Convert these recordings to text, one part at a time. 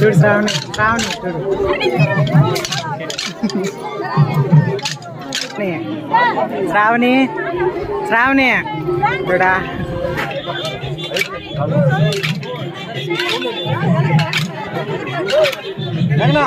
చూడు శ్రావణి శ్రావణి చూడు శ్రావణి శ్రావణి చూడా Venga.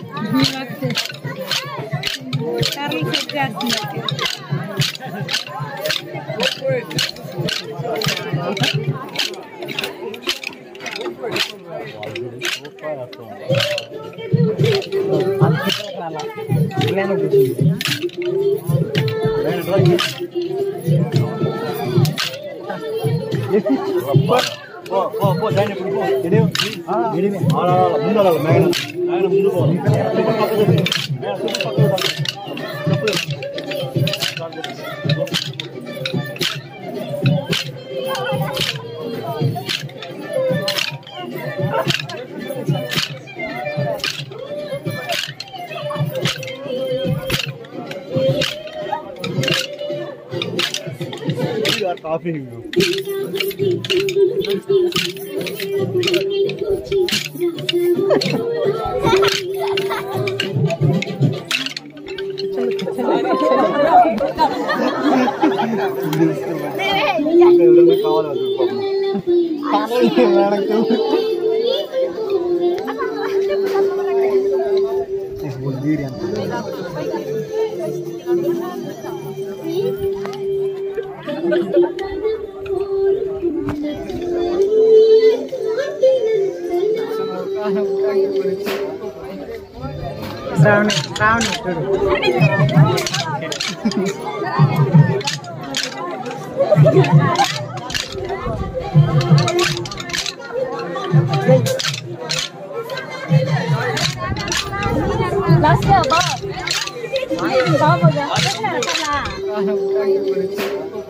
Terima kasih. போ போ போ ஜாயின் பண்ணி போ. இடையே இடையே ஆளா முன்னால மேல மேல முன்னால కాఫీ Bulgarian. శ్రావణి శ్రావణి చూడు Hãy subscribe cho kênh Ghiền Mì Gõ Để không bỏ lỡ những video hấp dẫn